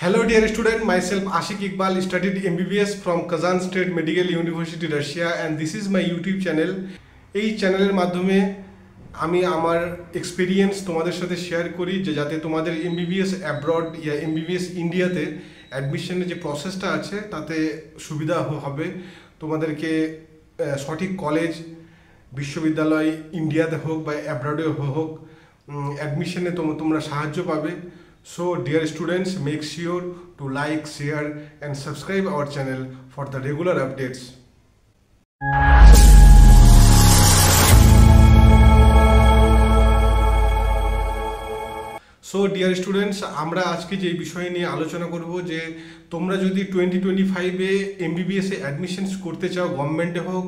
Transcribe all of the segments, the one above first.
Hello dear student, myself Ashik Iqbal studied MBBS from Kazan State Medical University Russia and this is my YouTube channel. এই চ্যানেলের মাধ্যমে আমি আমার experience তোমাদের সাথে শেয়ার করি যে যাতে তোমাদের এমবিবিএস অ্যাব্রড ইয়া এমবিবিএস ইন্ডিয়াতে অ্যাডমিশনের যে প্রসেসটা আছে তাতে সুবিধা হবে। তোমাদেরকে সঠিক কলেজ বিশ্ববিদ্যালয় ইন্ডিয়াতে হোক বা অ্যাব্রডে হোক অ্যাডমিশনে তোমরা সাহায্য পাবে। So dear students make sure to like share and subscribe our channel for the regular updates so dear students আমরা আজকে যে বিষয় নিয়ে আলোচনা করব যে তোমরা যদি টোয়েন্টি টোয়েন্টি ফাইভে এমবিবিএসে অ্যাডমিশনস করতে চাও গভর্নমেন্টে হোক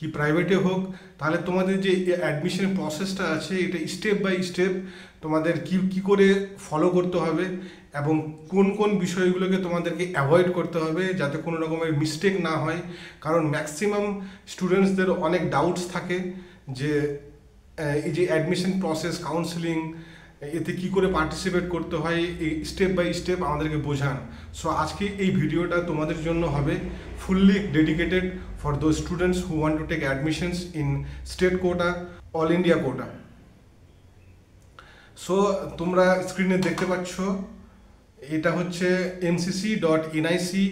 কি প্রাইভেটে হোক, তাহলে তোমাদের যে অ্যাডমিশন প্রসেসটা আছে, এটা স্টেপ বাই স্টেপ তোমাদের কি কি করে ফলো করতে হবে এবং কোন কোন বিষয়গুলোকে তোমাদেরকে অ্যাভয়েড করতে হবে যাতে কোনো রকমের মিস্টেক না হয়। কারণ ম্যাক্সিমাম স্টুডেন্টসদের অনেক ডাউটস থাকে যে এই যে অ্যাডমিশন প্রসেস কাউন্সিলিং এতে কি করে পার্টিসিপেট করতে হয় এই স্টেপ বাই স্টেপ আমাদেরকে বোঝান। সো আজকে এই ভিডিওটা তোমাদের জন্য হবে fully dedicated for those students who want to take admissions in state quota all India quota so তোমরা স্ক্রিনে দেখতে পাচ্ছ, এটা হচ্ছে NCC dot NIC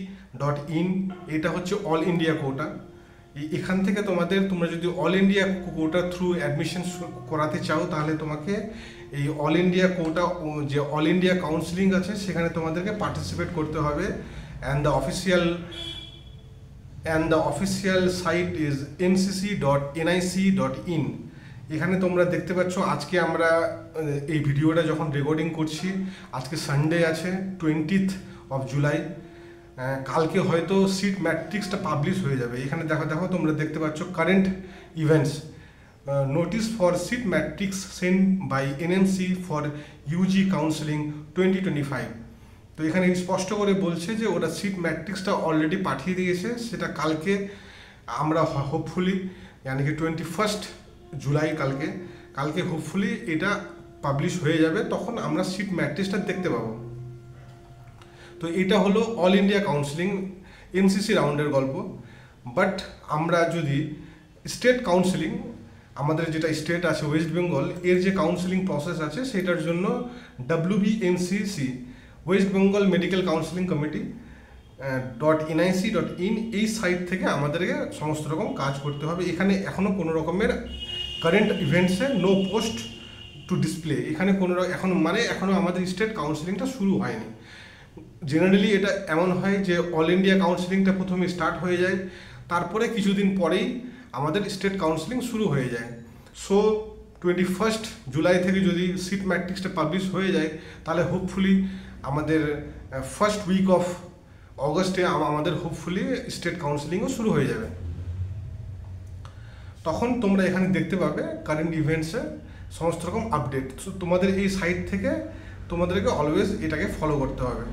dot in এটা হচ্ছে অল ইন্ডিয়া কোটা এখান থেকে তোমাদের, তোমরা যদি all India quota through admission করাতে চাও, তাহলে তোমাকে এই অল ইন্ডিয়া কোটা যে অল ইন্ডিয়া কাউন্সিলিং আছে, সেখানে তোমাদেরকে পার্টিসিপেট করতে হবে। And the official and the official site is NCC dot NIC dot in এখানে তোমরা দেখতে পাচ্ছ, আজকে আমরা এই ভিডিওটা যখন রেকর্ডিং করছি, আজকে সানডে আছে টোয়েন্টিথ অফ জুলাই কালকে হয়তো সিট ম্যাট্রিক্সটা পাবলিশ হয়ে যাবে। এখানে দেখো দেখো তোমরা দেখতে পাচ্ছ current events notice for seat matrix send by NMC for UG counselling twenty twenty five তো এখানে স্পষ্ট করে বলছে যে ওরা সিট ম্যাট্রিক্সটা অলরেডি পাঠিয়ে দিয়েছে, সেটা কালকে আমরা হোপফুলি মানে কি টোয়েন্টি ফার্স্ট জুলাই কালকে কালকে হোপফুলি এটা পাবলিশ হয়ে যাবে, তখন আমরা সিট ম্যাট্রিক্সটা দেখতে পাবো। তো এটা হলো অল ইন্ডিয়া কাউন্সিলিং এনসিসি রাউন্ডের গল্প। বাট আমরা যদি স্টেট কাউন্সিলিং আমাদের যেটা স্টেট আছে ওয়েস্ট বেঙ্গল এর যে কাউন্সিলিং প্রসেস আছে, সেটার জন্য WBNCC West Bengal medical counselling committee dot NIC dot in এই সাইট থেকে আমাদেরকে সমস্ত রকম কাজ করতে হবে। এখানে এখনও কোনো রকমের কারেন্ট ইভেন্টসে নো পোস্ট টু ডিসপ্লে এখানে কোনো এখন মানে এখনও আমাদের স্টেট কাউন্সিলিংটা শুরু হয়নি। জেনারেলি এটা এমন হয় যে অল ইন্ডিয়া কাউন্সিলিংটা প্রথমে স্টার্ট হয়ে যায়। তারপরে কিছুদিন পরেই আমাদের স্টেট কাউন্সিলিং শুরু হয়ে যায়। সো টোয়েন্টি ফার্স্ট জুলাই থেকে যদি সিট ম্যাট্রিক্সটা পাবলিশ হয়ে যায়, তাহলে হোপফুলি আমাদের ফার্স্ট উইক অফ অগস্টে আমাদের হোপফুলি স্টেট কাউন্সিলিংও শুরু হয়ে যাবে। তখন তোমরা এখানে দেখতে পাবে কারেন্ট ইভেন্টসে সমস্ত রকম আপডেট তোমাদের এই সাইট থেকে তোমাদেরকে অলওয়েজ এটাকে ফলো করতে হবে।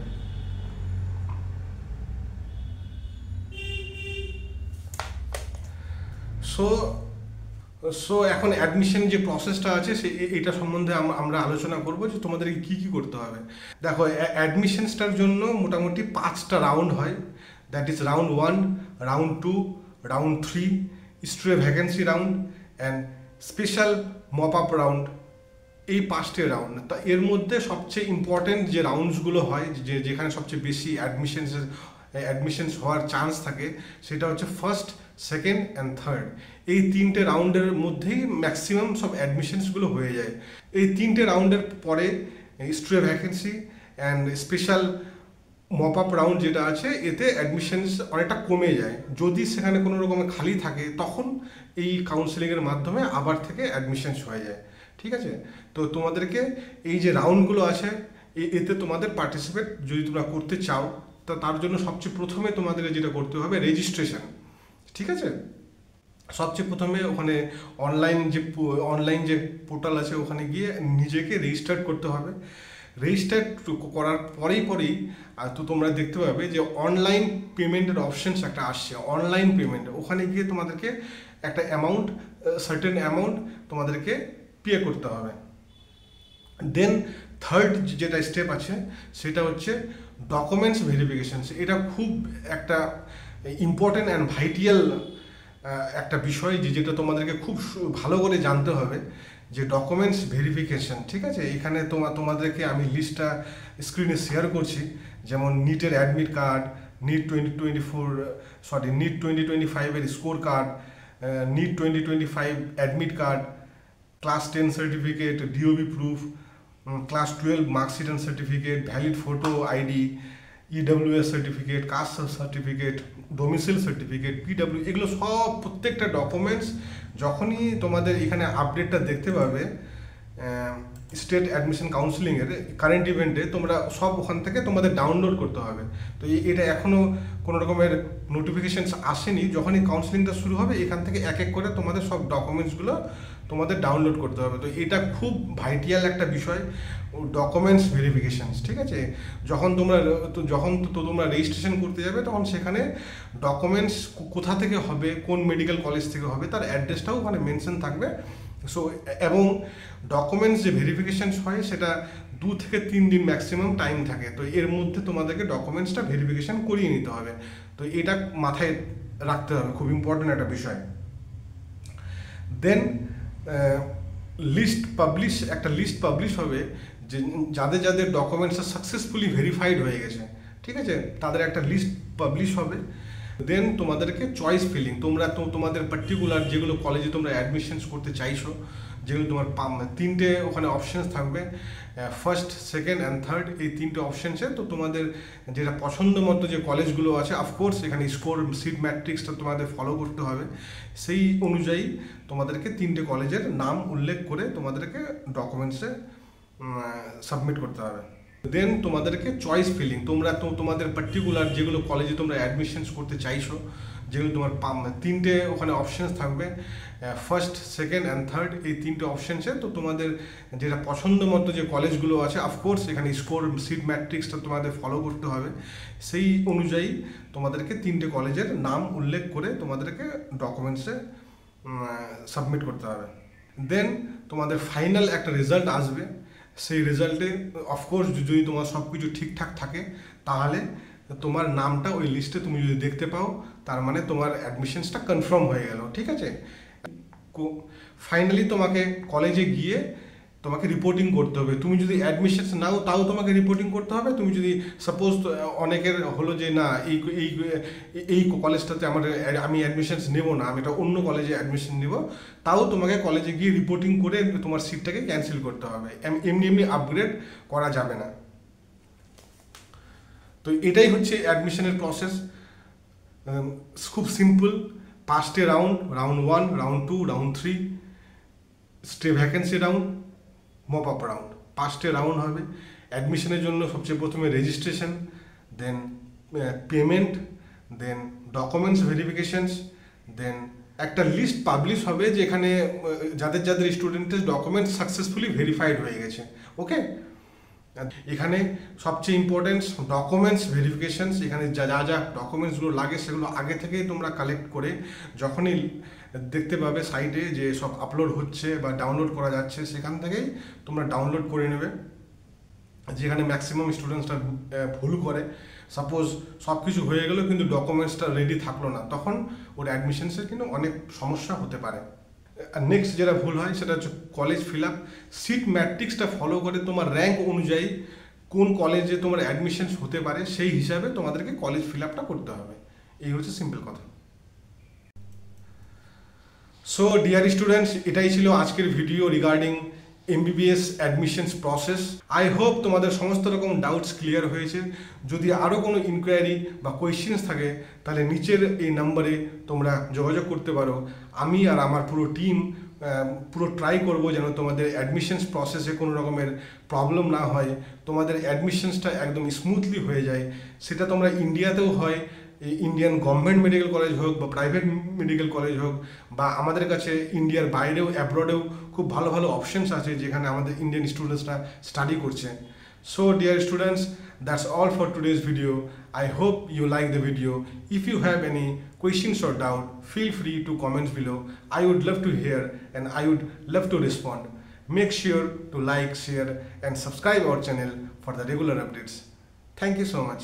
সো সো এখন অ্যাডমিশন যে প্রসেসটা আছে, সে এটা সম্বন্ধে আমরা আলোচনা করব যে তোমাদের কি কি করতে হবে। দেখো অ্যাডমিশনসটার জন্য মোটামুটি পাঁচটা রাউন্ড হয়। That is round one round two round three stray vacancy round and special mop up round এই পাঁচটি রাউন্ড তা এর মধ্যে সবচেয়ে ইম্পর্টেন্ট যে রাউন্ডসগুলো হয়, যে, যেখানে সবচেয়ে বেশি অ্যাডমিশনস অ্যাডমিশনস হওয়ার চান্স থাকে, সেটা হচ্ছে ফার্স্ট সেকেন্ড অ্যান্ড থার্ড এই তিনটে রাউন্ডের মধ্যেই ম্যাক্সিমাম সব অ্যাডমিশনসগুলো হয়ে যায়। এই তিনটে রাউন্ডের পরে stray vacancy and special mop up round যেটা আছে, এতে অ্যাডমিশনস অনেকটা কমে যায়। যদি সেখানে কোনো রকমের খালি থাকে, তখন এই কাউন্সিলিংয়ের মাধ্যমে আবার থেকে অ্যাডমিশনস হয়ে যায়। ঠিক আছে? তো তোমাদেরকে এই যে রাউন্ডগুলো আছে এতে তোমাদের পার্টিসিপেট যদি তোমরা করতে চাও তা তার জন্য সবচেয়ে প্রথমে তোমাদেরকে যেটা করতে হবে রেজিস্ট্রেশন ঠিক আছে? সবচেয়ে প্রথমে ওখানে অনলাইন যে অনলাইন যে পোর্টাল আছে, ওখানে গিয়ে নিজেকে রেজিস্টার করতে হবে। রেজিস্টার করার পরেই পরেই তো তোমরা দেখতে পাবে যে অনলাইন পেমেন্টের অপশানস একটা আসছে। অনলাইন পেমেন্ট ওখানে গিয়ে তোমাদেরকে একটা অ্যামাউন্ট সার্টেন অ্যামাউন্ট তোমাদেরকে পে করতে হবে। দেন থার্ড যেটা স্টেপ আছে, সেটা হচ্ছে ডকুমেন্টস ভেরিফিকেশন এটা খুব একটা ইম্পর্টেন্ট অ্যান্ড ভাইটিয়াল একটা বিষয় যে যেটা তোমাদেরকে খুব ভালো করে জানতে হবে, যে ডকুমেন্টস ভেরিফিকেশন ঠিক আছে? এখানে তোমা তোমাদেরকে আমি লিস্টটা স্ক্রিনে শেয়ার করছি, যেমন নিটের admit card NEET twenty twenty four sorry NEET twenty twenty ফাইভের score card NEET twenty twenty five admit card class ten certificate DOB proof class twelve marksheet and certificate valid photo ID EWS certificate caste certificate domicile certificate PW এগুলো সব প্রত্যেকটা documents যখনই তোমাদের এখানে আপডেটটা দেখতে পাবে স্টেট অ্যাডমিশন কাউন্সিলিংয়ের কারেন্ট ইভেন্টে তোমরা সব ওখান থেকে তোমাদের ডাউনলোড করতে হবে। তো এটা এখনও কোনো রকমের নোটিফিকেশানস আসেনি। যখনই কাউন্সিলিংটা শুরু হবে, এখান থেকে এক এক করে তোমাদের সব ডকুমেন্টসগুলো তোমাদের ডাউনলোড করতে হবে। তো এটা খুব ভাইটিয়াল একটা বিষয় ডকুমেন্টস ভেরিফিকেশানস ঠিক আছে? যখন তোমরা যখন তো তোমরা রেজিস্ট্রেশন করতে যাবে, তখন সেখানে ডকুমেন্টস কোথা থেকে হবে, কোন মেডিকেল কলেজ থেকে হবে, তার অ্যাড্রেসটাও ওখানে মেনশন থাকবে। সো এবং ডকুমেন্টস যে ভেরিফিকেশন হয়, সেটা দু থেকে তিন দিন ম্যাক্সিমাম টাইম থাকে। তো এর মধ্যে তোমাদেরকে ডকুমেন্টসটা ভেরিফিকেশন করিয়ে নিতে হবে। তো এটা মাথায় রাখতে হবে, খুব ইম্পর্টেন্ট একটা বিষয়। দেন লিস্ট পাবলিশ একটা লিস্ট পাবলিশ হবে যে যাদের যাদের ডকুমেন্টস সাকসেসফুলি ভেরিফাইড হয়ে গেছে, ঠিক আছে? তাদের একটা লিস্ট পাবলিশ হবে। দেন তোমাদেরকে চয়েস ফিলিং তোমরা তো তোমাদের পার্টিকুলার যেগুলো কলেজে তোমরা অ্যাডমিশনস করতে চাইছো যেগুলো তোমার তিনটে ওখানে অপশানস থাকবে ফার্স্ট সেকেন্ড অ্যান্ড থার্ড এই তিনটে অপশানসে তো তোমাদের যেটা পছন্দ মতো যে কলেজগুলো আছে অফকোর্স এখানে স্কোর সিট ম্যাট্রিক্সটা তোমাদের ফলো করতে হবে। সেই অনুযায়ী তোমাদেরকে তিনটে কলেজের নাম উল্লেখ করে তোমাদেরকে ডকুমেন্টসে সাবমিট করতে হবে। দেন তোমাদেরকে চয়েস ফিলিং তোমরা তো তোমাদের পার্টিকুলার যেগুলো কলেজে তোমরা অ্যাডমিশনস করতে চাইছো যেগুলো তোমার তিনটে ওখানে অপশানস থাকবে ফার্স্ট সেকেন্ড অ্যান্ড থার্ড এই তিনটে অপশানসে তো তোমাদের যেটা পছন্দ মতো যে কলেজগুলো আছে অফকোর্স এখানে স্কোর সিট ম্যাট্রিক্সটা তোমাদের ফলো করতে হবে। সেই অনুযায়ী তোমাদেরকে তিনটে কলেজের নাম উল্লেখ করে তোমাদেরকে ডকুমেন্টসে সাবমিট করতে হবে। দেন তোমাদের ফাইনাল একটা রেজাল্ট আসবে। সেই রেজাল্টে অফকোর্স যদি তোমার সব কিছু ঠিকঠাক থাকে, তাহলে তোমার নামটা ওই লিস্টে তুমি যদি দেখতে পাও, তার মানে তোমার অ্যাডমিশনসটা কনফার্ম হয়ে গেল, ঠিক আছে? ফাইনালি তোমাকে কলেজে গিয়ে তোমাকে রিপোর্টিং করতে হবে। তুমি যদি অ্যাডমিশনস নাও, তাও তোমাকে রিপোর্টিং করতে হবে। তুমি যদি সাপোজ অনেকের হলো যে, না, এই এই এই কলেজটাতে আমার আমি অ্যাডমিশনস নেব না, আমি এটা অন্য কলেজে অ্যাডমিশন নেব, তাও তোমাকে কলেজে গিয়ে রিপোর্টিং করে তোমার সিটটাকে ক্যান্সেল করতে হবে। এম- এমনি এমনি আপগ্রেড করা যাবে না। তো এটাই হচ্ছে অ্যাডমিশনের প্রসেস খুব simple পাঁচটে round round one round two round three stray vacancy round mop up round পাঁচটে round হবে। অ্যাডমিশনের জন্য সবচেয়ে প্রথমে registration then payment then documents verifications then একটা লিস্ট পাবলিশ হবে যেখানে যাদের যাদের স্টুডেন্টের ডকুমেন্টস সাকসেসফুলি ভেরিফাইড হয়ে গেছে। ওকে এখানে সবচেয়ে ইম্পর্টেন্ট ডকুমেন্টস ভেরিফিকেশনস এখানে যা যা যা ডকুমেন্টসগুলো লাগে সেগুলো আগে থেকেই তোমরা কালেক্ট করে যখনই দেখতে পাবে সাইটে যে সব আপলোড হচ্ছে বা ডাউনলোড করা যাচ্ছে, সেখান থেকেই তোমরা ডাউনলোড করে নেবে। যেখানে ম্যাক্সিমাম স্টুডেন্টসটা ভুল করে। সাপোজ সব কিছু হয়ে গেলো, কিন্তু ডকুমেন্টসটা রেডি থাকল না, তখন ওর অ্যাডমিশনসের কিন্তু অনেক সমস্যা হতে পারে। নেক্সট যেটা ভুল হয় সেটা হচ্ছে কলেজ ফিল আপ সিট ম্যাট্রিক্সটা ফলো করে তোমার র্যাঙ্ক অনুযায়ী কোন কলেজে তোমার অ্যাডমিশনস হতে পারে, সেই হিসাবে তোমাদেরকে কলেজ ফিল আপটা করতে হবে। এই হচ্ছে সিম্পল কথা। সো ডিয়ার স্টুডেন্টস এটাই ছিল আজকের video regarding MBBS admissions process I hope তোমাদের সমস্ত রকম ডাউটস ক্লিয়ার হয়েছে। যদি আরও কোনো ইনকোয়ারি বা কোয়েশ্চেন্স থাকে, তাহলে নিচের এই নাম্বারে তোমরা যোগাযোগ করতে পারো। আমি আর আমার পুরো টিম পুরো ট্রাই করব যেন তোমাদের অ্যাডমিশনস প্রসেসে কোনো রকমের প্রবলেম না হয়। তোমাদের অ্যাডমিশনসটা একদম স্মুথলি হয়ে যায়। সেটা তোমরা ইন্ডিয়াতেও হয় ইন্ডিয়ান গভর্নমেন্ট মেডিকেল কলেজ হোক বা প্রাইভেট মেডিকেল কলেজ হোক বা আমাদের কাছে ইন্ডিয়ার বাইরেও অ্যাব্রডেও খুব ভালো ভালো অপশনস আছে যেখানে আমাদের ইন্ডিয়ান স্টুডেন্টসরা স্টাডি করছে। So dear students that's all for today's video I hope you like the video if you have any questions or doubt feel free to comments below I would love to hear and I would love to respond make sure to like share and subscribe our channel for the regular updates thank you so much